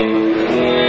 Amen.